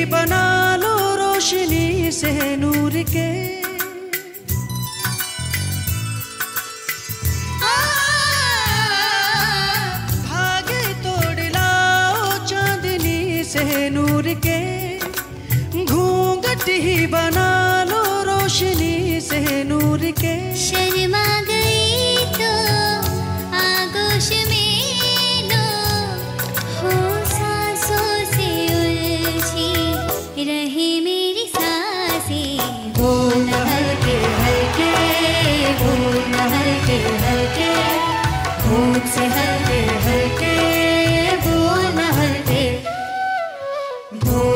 भी बना लो रोशनी से नूर के। भागे तोड़ लाओ चांदनी से नूर के। घूंघट ही बना लो भूत